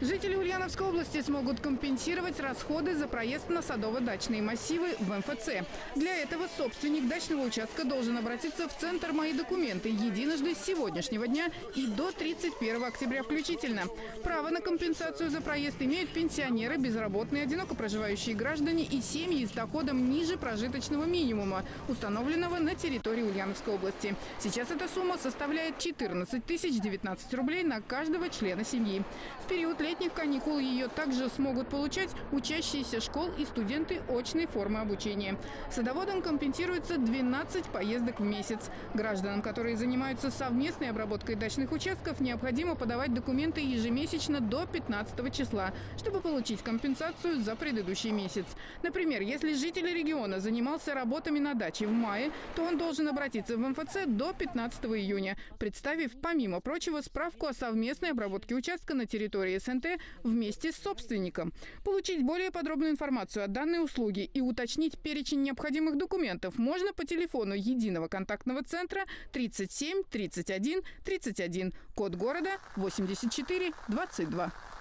Жители Ульяновской области смогут компенсировать расходы за проезд на садово-дачные массивы в МФЦ. Для этого собственник дачного участка должен обратиться в Центр «Мои документы» единожды с сегодняшнего дня и до 31 октября включительно. Право на компенсацию за проезд имеют пенсионеры, безработные, одиноко проживающие граждане и семьи с доходом ниже прожиточного минимума, установленного на территории Ульяновской области. Сейчас эта сумма составляет 14 тысяч 19 рублей на каждого члена семьи. В период летних каникул ее также смогут получать учащиеся школ и студенты очной формы обучения. Садоводам компенсируется 12 поездок в месяц. Гражданам, которые занимаются совместной обработкой дачных участков, необходимо подавать документы ежемесячно до 15 числа, чтобы получить компенсацию за предыдущий месяц. Например, если житель региона занимался работами на даче в мае, то он должен обратиться в МФЦ до 15 июня, представив, помимо прочего, справку о совместной обработке участка на территории СНГ ТНТ вместе с собственником. Получить более подробную информацию о данной услуге и уточнить перечень необходимых документов можно по телефону единого контактного центра 37 31 31, код города 84 22.